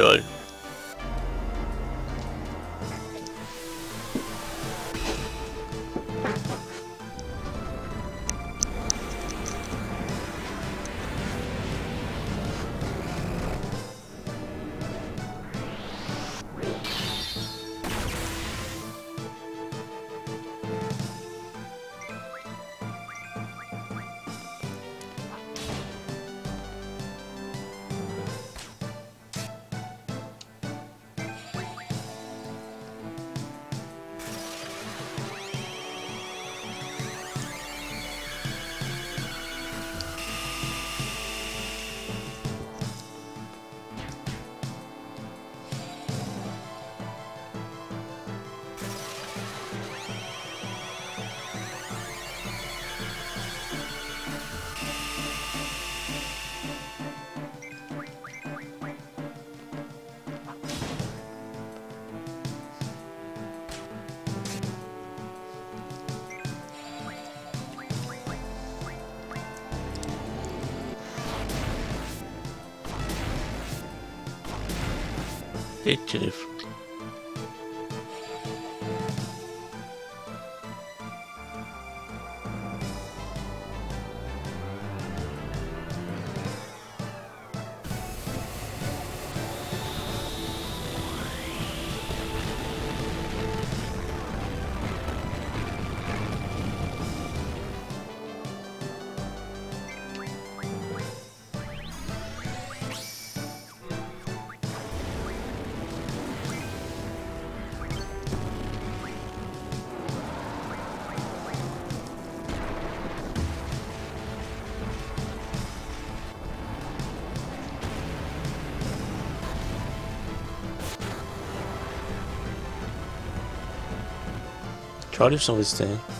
good. it uh, Charlie this wystaje.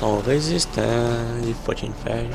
São resistentes, de forte inferno.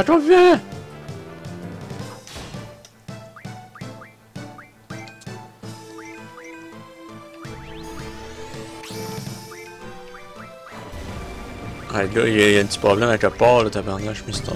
Attends viens! Ah, gars, il y, a un petit problème avec le port, le me mystère.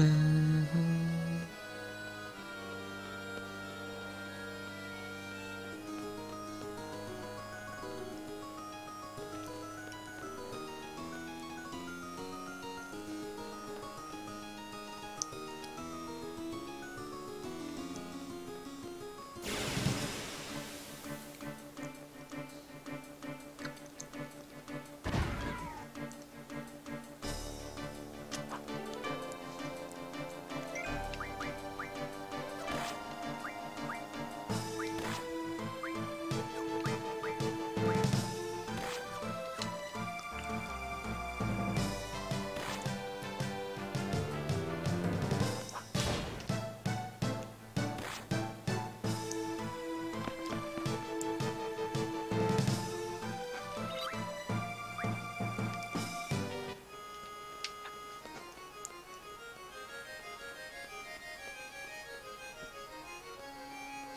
Mm-hmm.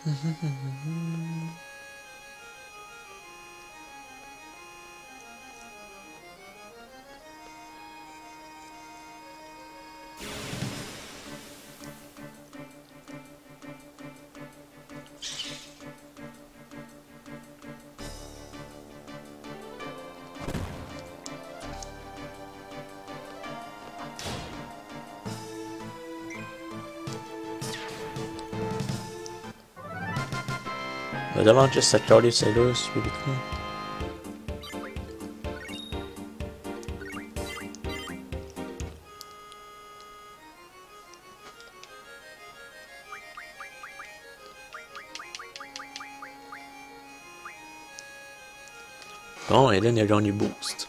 嗯哼哼哼哼。I juste juste just a Charlie là Bon, really cool. Bon, y a du boost.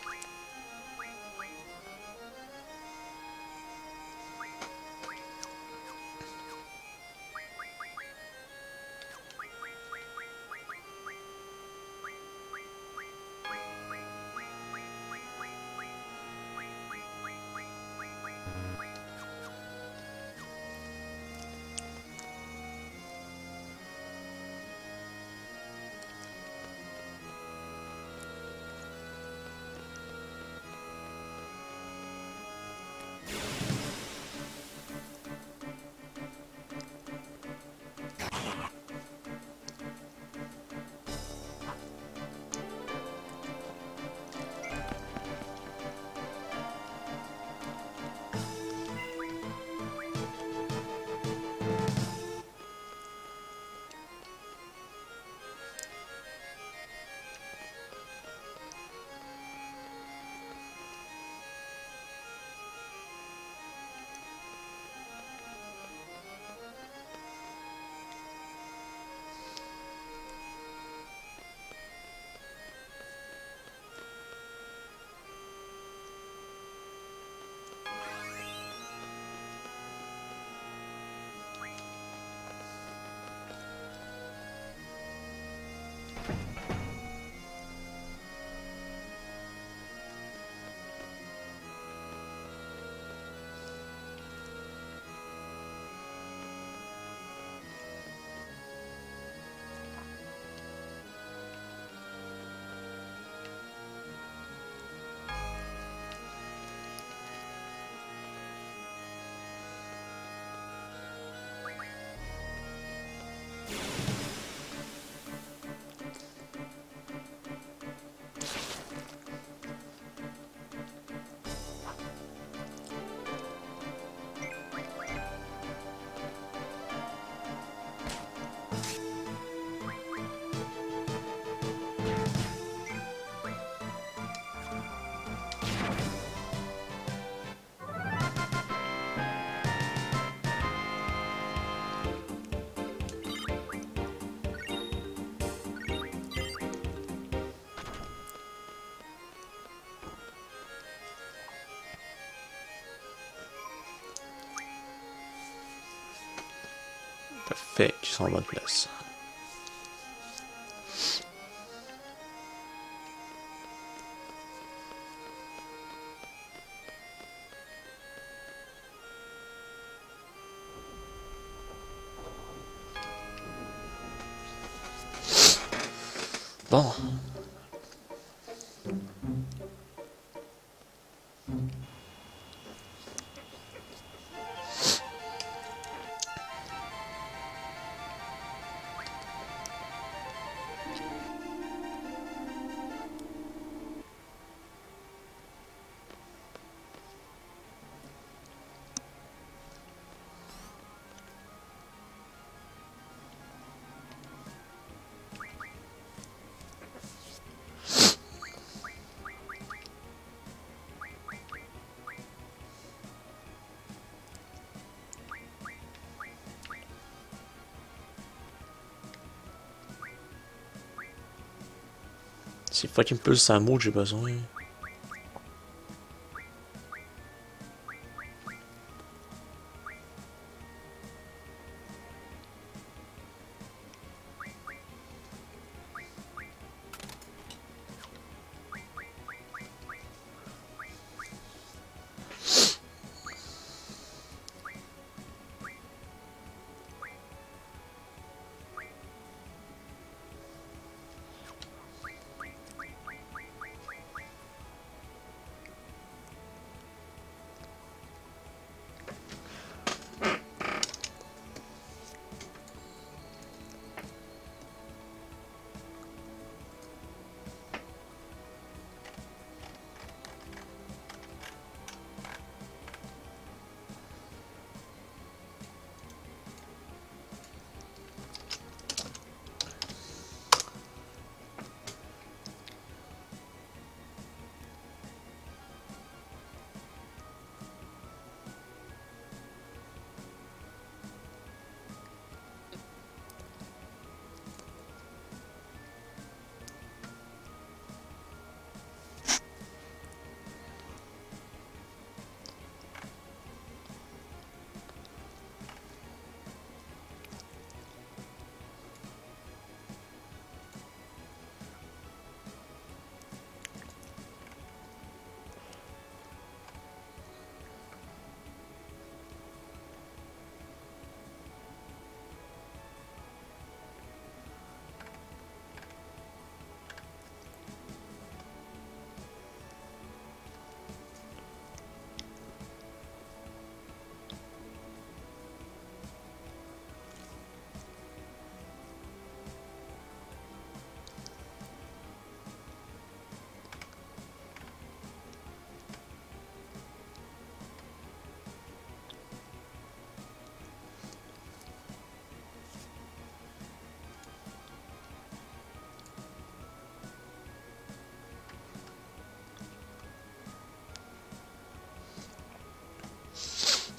fait, tu seras en bonne place. C'est me pose ça mot j'ai besoin.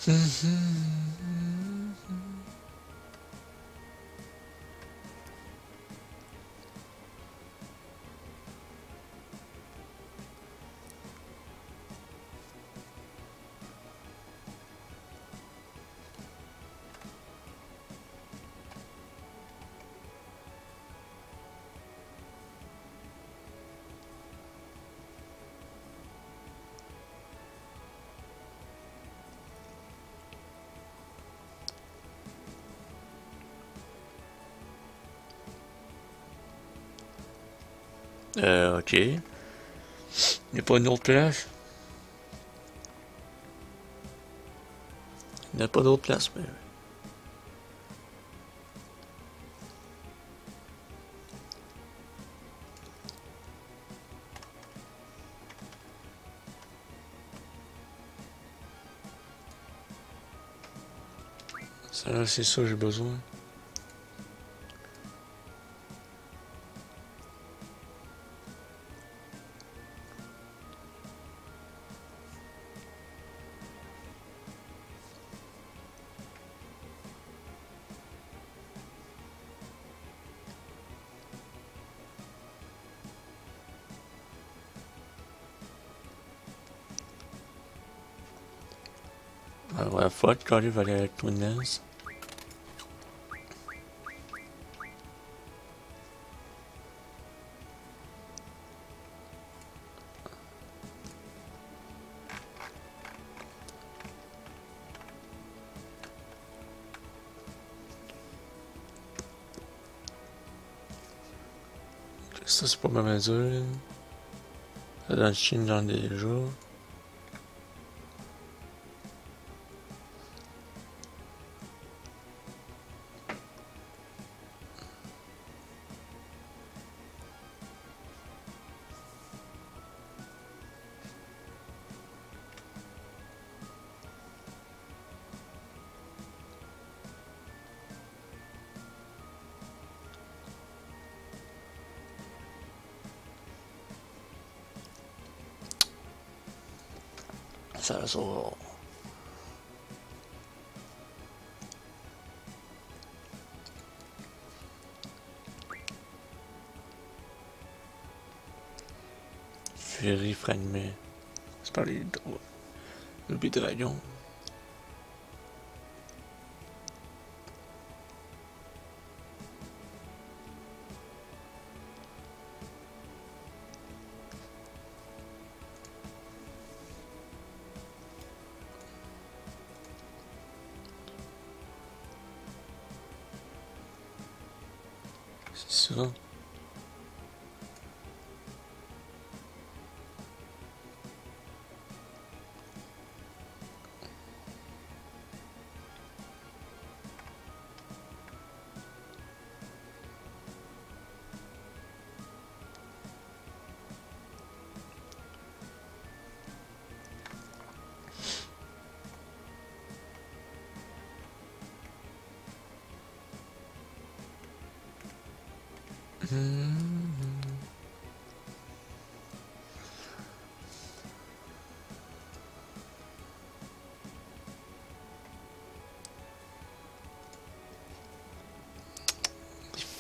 Mm-hmm. Euh, ok. Il n'y a pas une autre place? Il n'y a pas d'autre place, mais... Ça, c'est ça que j'ai besoin. Alors la faute quand il va aller avec c'est pas ma mesure. dans Chine dans des jours. C'est ça.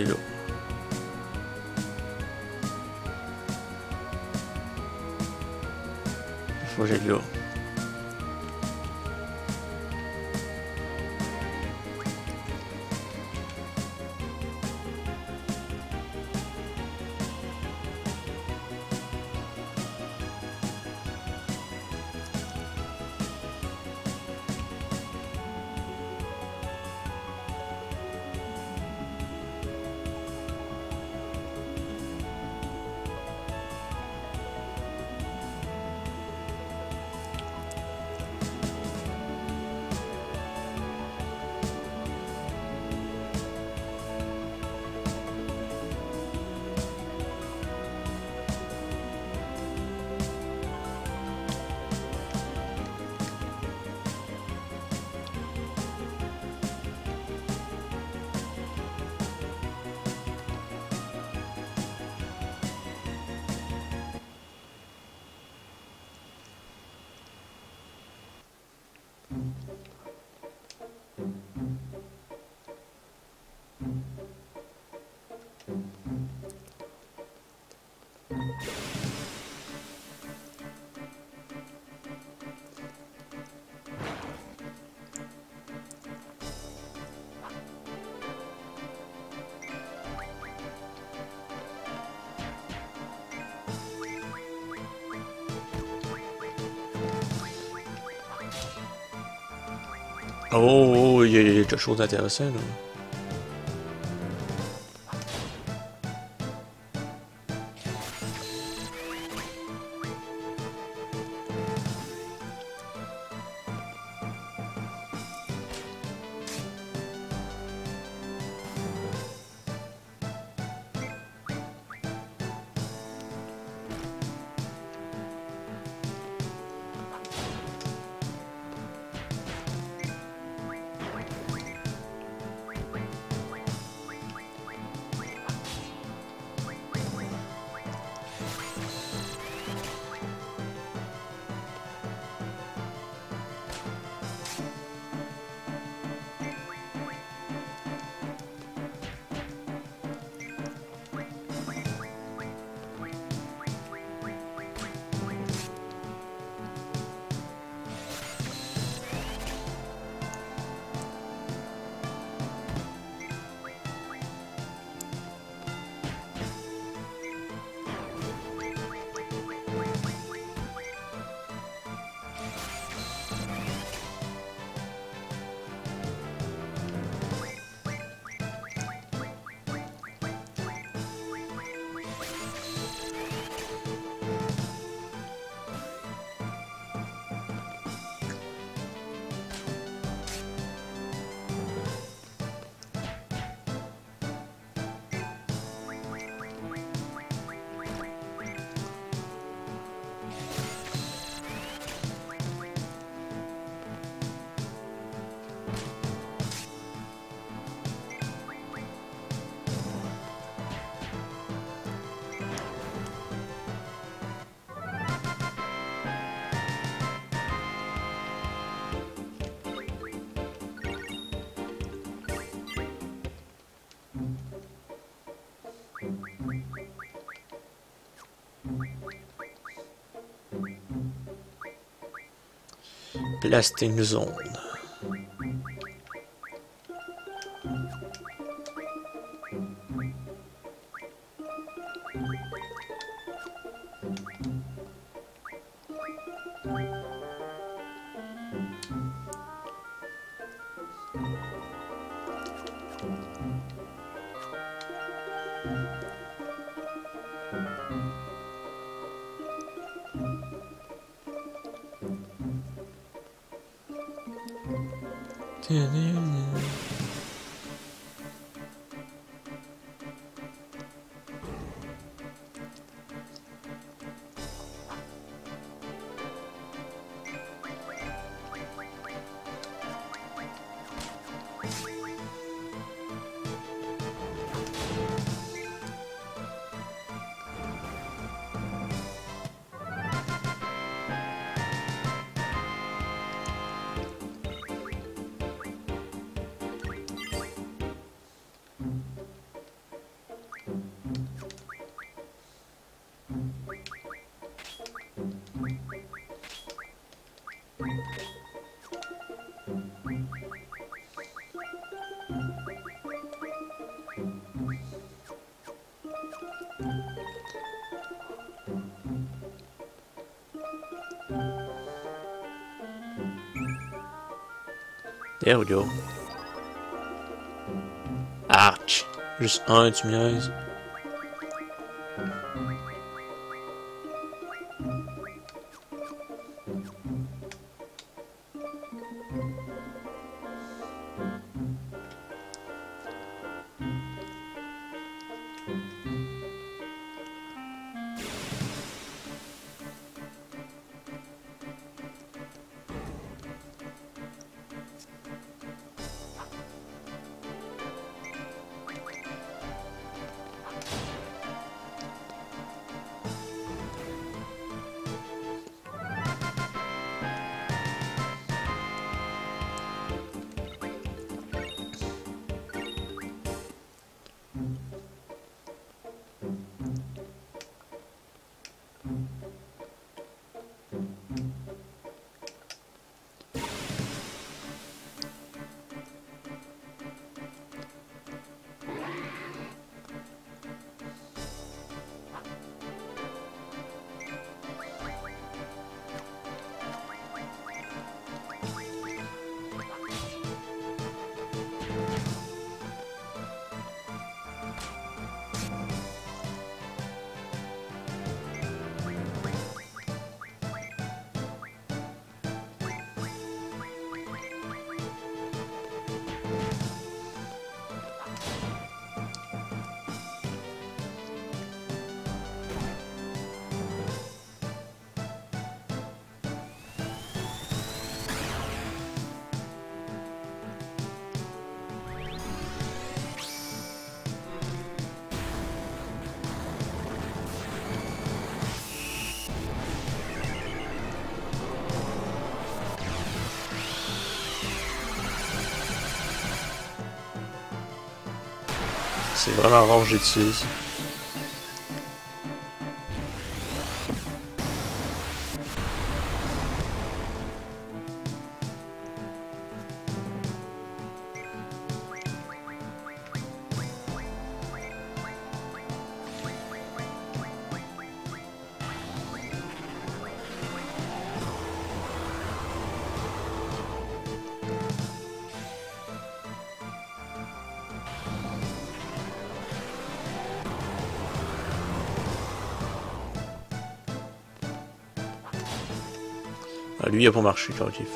lo... Ah, oh, oh, oh, il y, a quelque chose d'intéressant Plastine zone. There we go. Ouch. Just eyes my eyes. c'est vraiment rare que j'utilise. mieux pour marcher, correctif.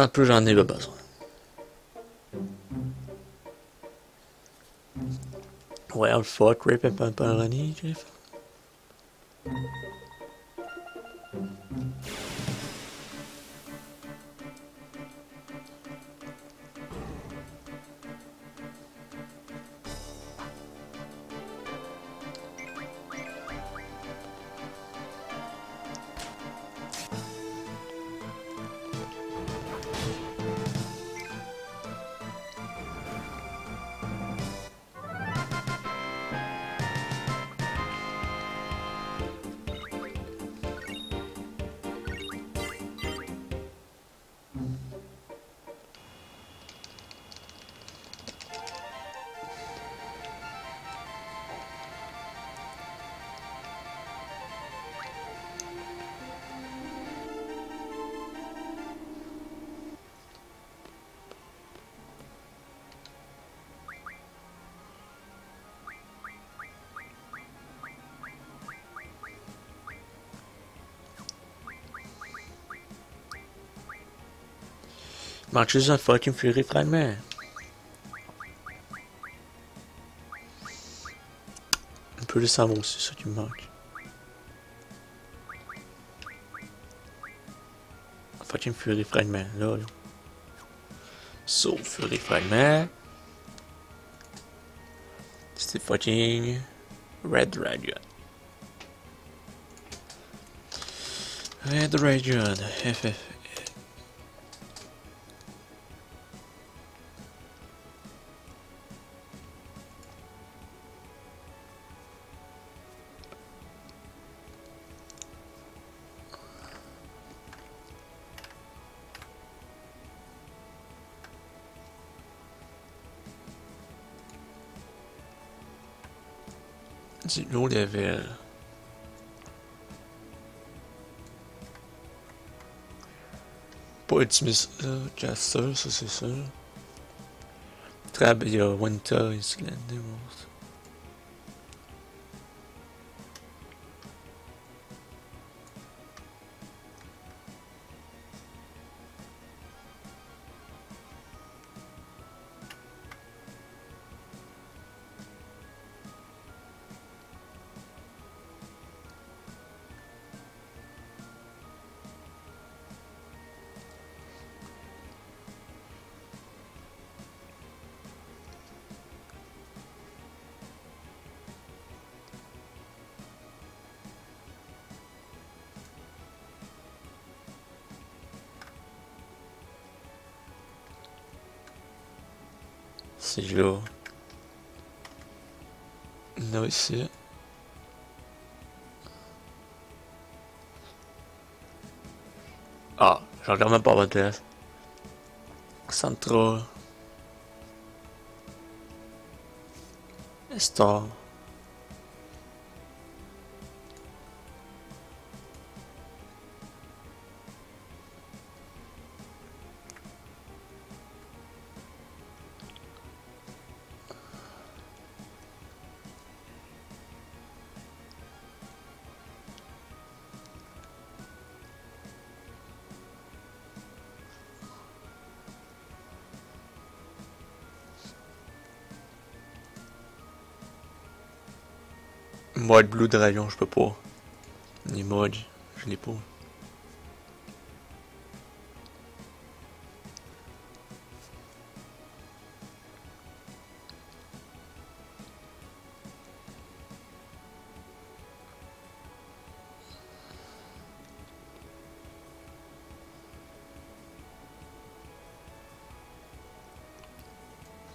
Un peu j'en ai le bas. Ouais, le foc, Rip, et pas un March is a fucking Fury friend, Man. Un peu de savon, c'est ça qui me manque. Fucking Fury friend, Man, lol. So, Fury Fried Man. C'était fucking Red Dragon. Red Dragon, FF. Louisville. Portsmouth, Castor, Trabia, Winter, Island, des monstres. Er ici. Ah, je regarde même pas ma TS. Centro. Store. mode Blue Dragon, je peux pas. Les mods, je les pas.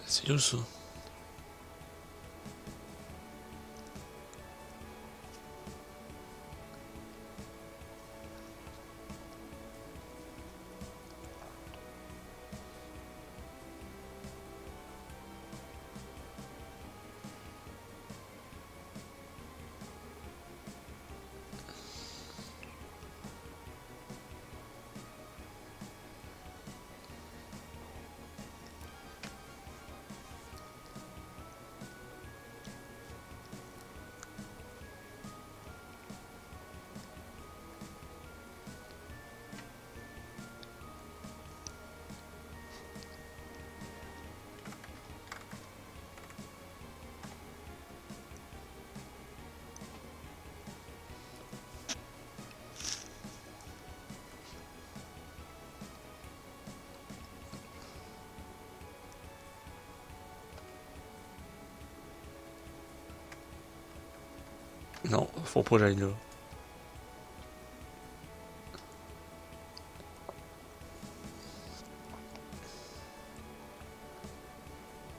C'est où ça? Non, faut pas que j'aille là.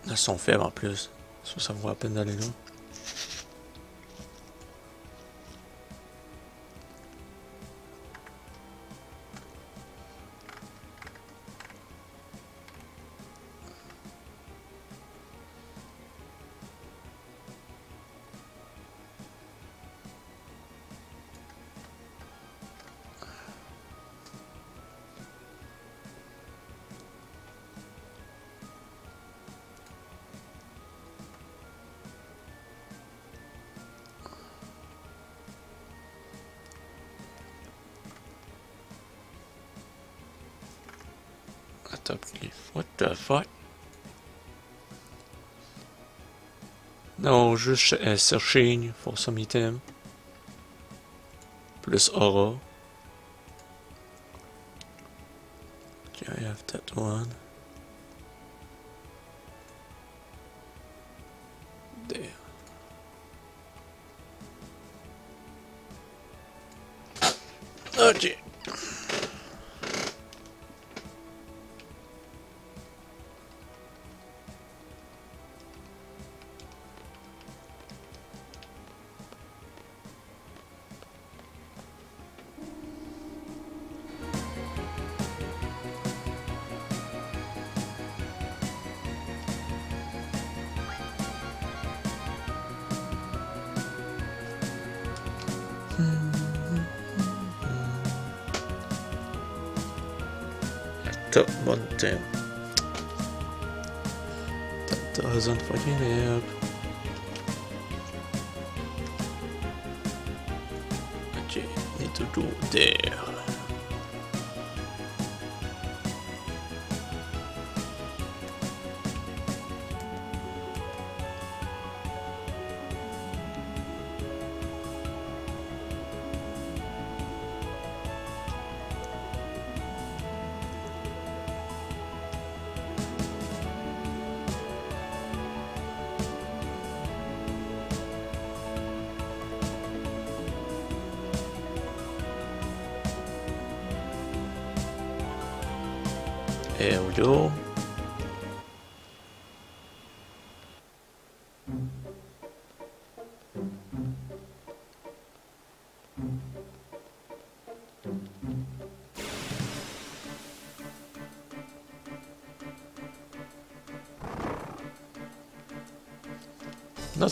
Elles sont faibles en plus. Ça, ça vaut la peine d'aller là. Just juste uh, searching for some item. Plus aura. Okay, I have that one. But one damn. That doesn't fucking help. Okay, need to go there.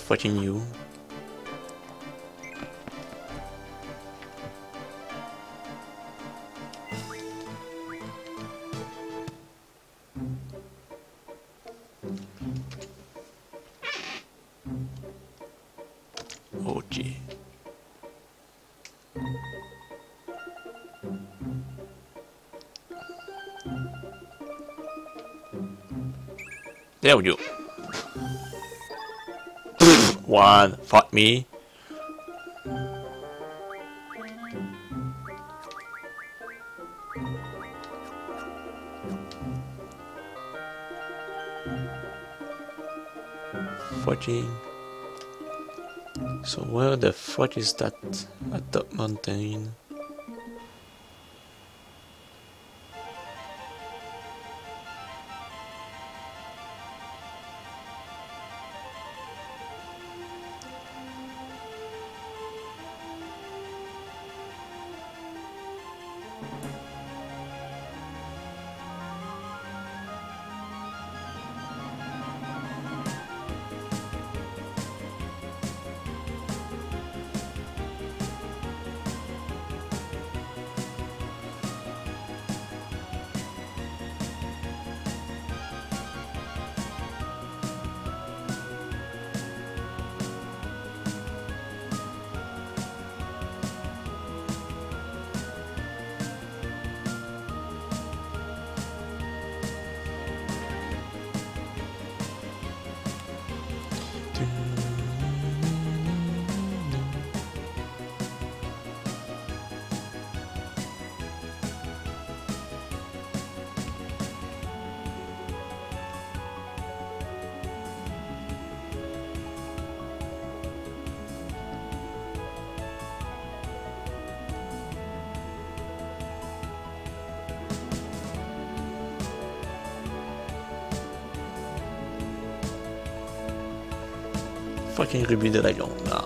fucking you. Oh, there we go one, fuck me. Forging. So where the fuck is that? At mountain. fucking ruby that I don't know.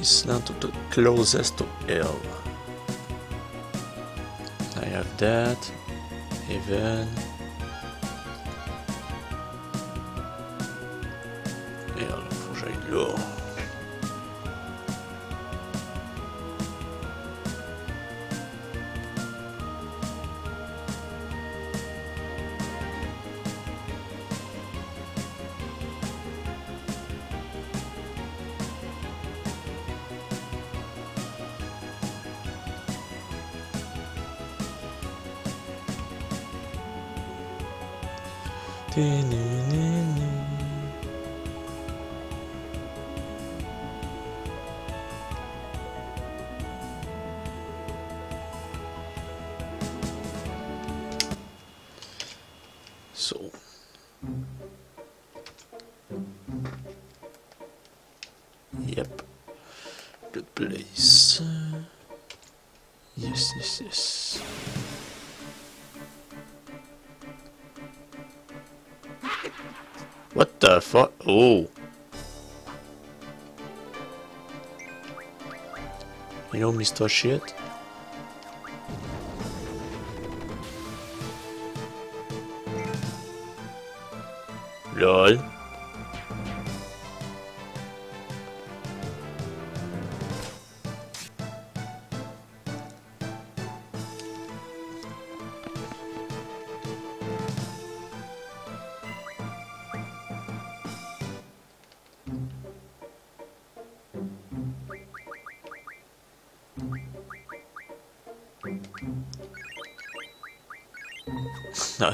It's not the closest to L. I have that, even. What the fuck? Oh. You know, Mr. Shit. LOL.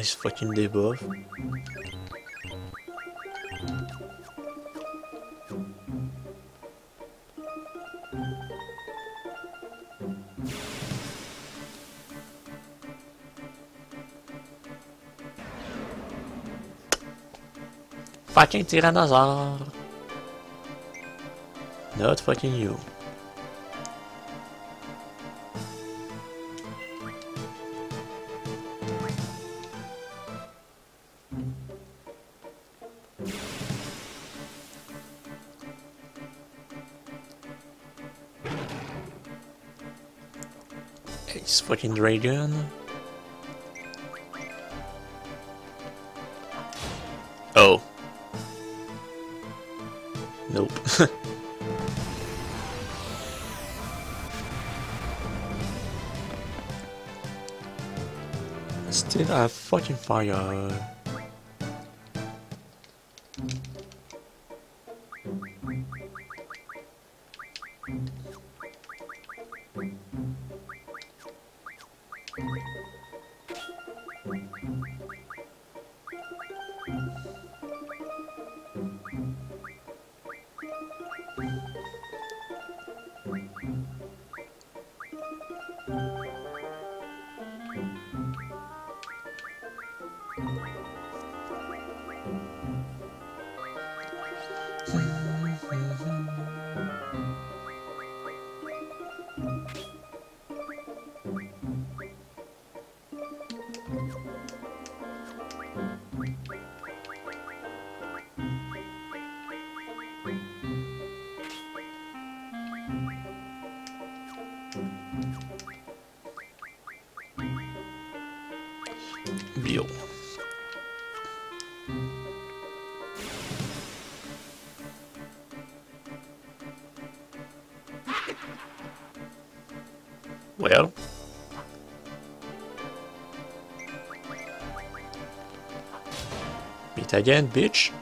nice fucking debuff. Fucking Tyrannosaur. Not fucking you. fucking dragon. Oh. Nope. Still a fucking fire. Say again, bitch.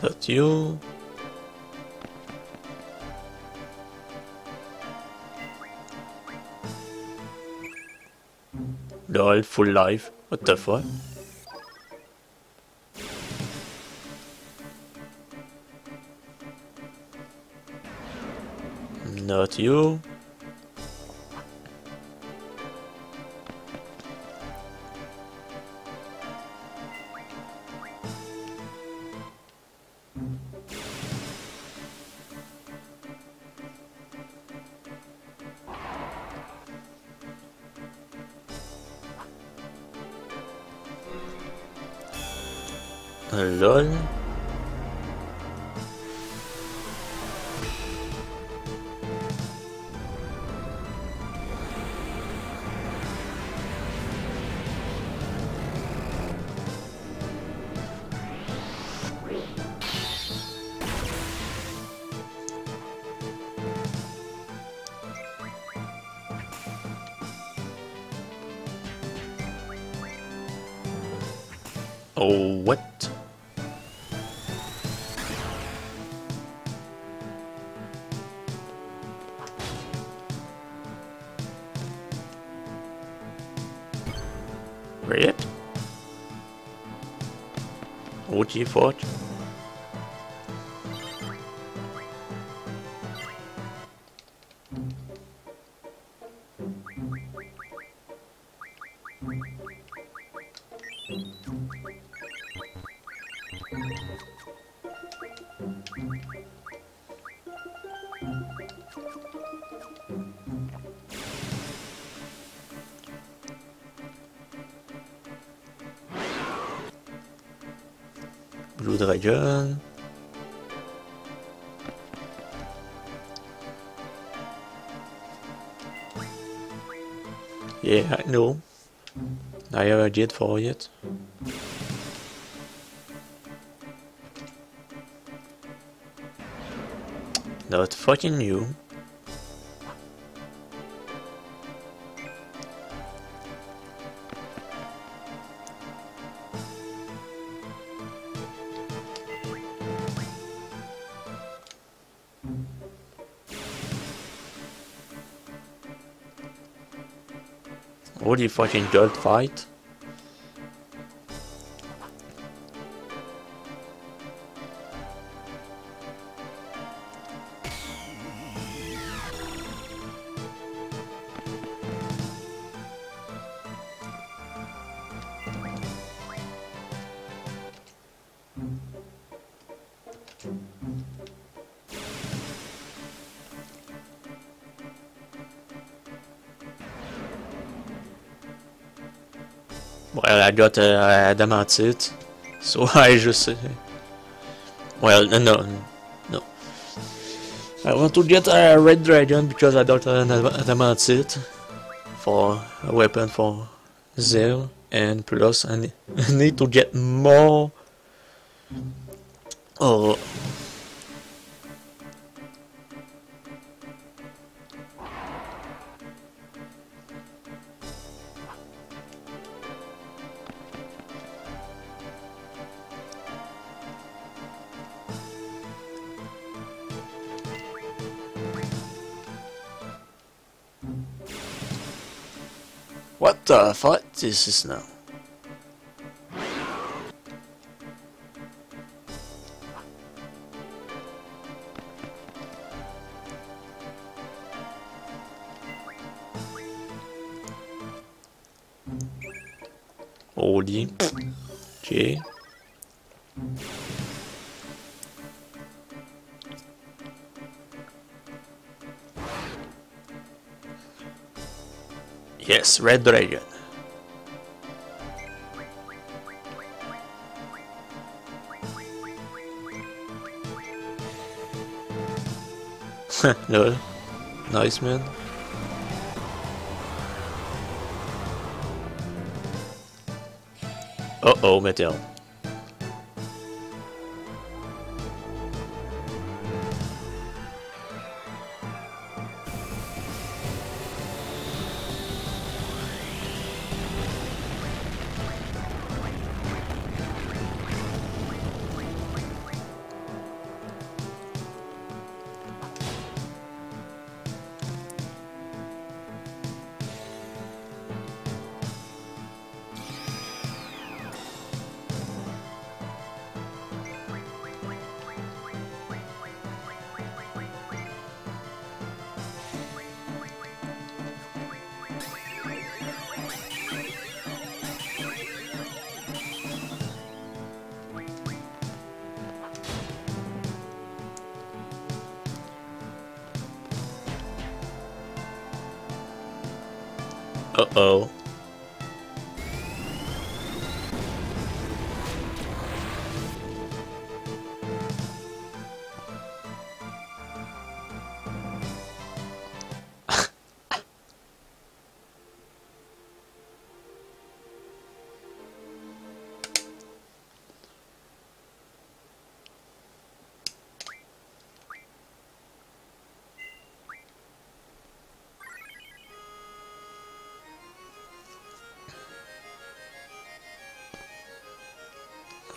That's you. world, full life. What the fuck? Not you. upgrade it. Would you forge? Yeah, I know. I have a jet for it. Not fucking you. Holy fucking good fight. I got uh, adamantite, so I just... Uh, well, no, no. I want to get a red dragon because I got an adamantite for a weapon for Zell, and plus I need to get more... Oh, Well, I thought this is no. Oli. J. Yes, Red Dragon. no. Nice, man. Uh-oh, Mattel.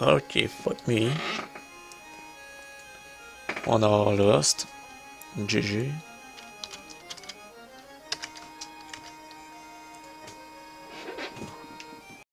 Okay, fuck me. On a Lost. GG.